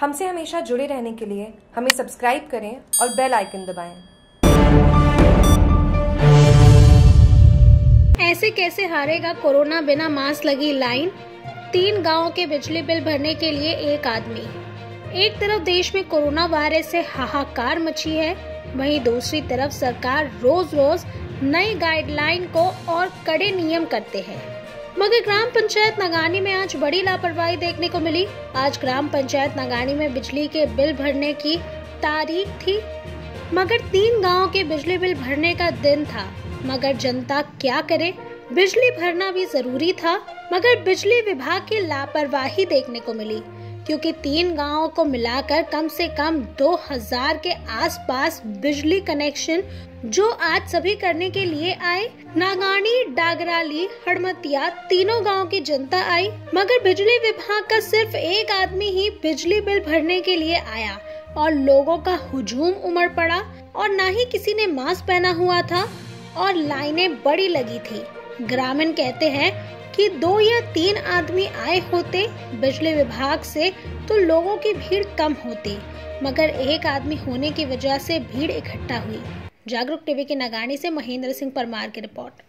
हमसे हमेशा जुड़े रहने के लिए हमें सब्सक्राइब करें और बेल आइकन दबाएँ। ऐसे कैसे हारेगा कोरोना बिना मास्क लगी लाइन? तीन गाँवों के बिजली बिल भरने के लिए एक आदमी। एक तरफ़ देश में कोरोना वायरस से हाहाकार मची है, वहीं दूसरी तरफ़ सरकार रोज रोज नई गाइडलाइन को और कड़े नियम करते हैं। मगर ग्राम पंचायत नगानी में आज बड़ी लापरवाही देखने को मिली। आज ग्राम पंचायत नगानी में बिजली के बिल भरने की तारीख थी, मगर तीन गाँव के बिजली बिल भरने का दिन था। मगर जनता क्या करे? बिजली भरना भी ज़रूरी था, मगर बिजली विभाग की लापरवाही देखने को मिली, क्योंकि तीन गाँवों को मिलाकर कम से कम 2000 के आसपास बिजली कनेक्शन जो आज सभी करने के लिए आए, नागानी डागराली हड़मतिया तीनों गाँव की जनता आई, मगर बिजली विभाग का सिर्फ़ एक आदमी ही बिजली बिल भरने के लिए आया और लोगों का हुजूम उमड़ पड़ा और न ही किसी ने मास्क पहना हुआ था और लाइनें बड़ी लगी थी। ग्रामीण कहते हैं कि दो या तीन आदमी आए होते बिजली विभाग से तो लोगों की भीड़ कम होती, मगर एक आदमी होने की वजह से भीड़ इकट्ठा हुई। जागरूक टीवी की नगानी से महेंद्र सिंह परमार की रिपोर्ट।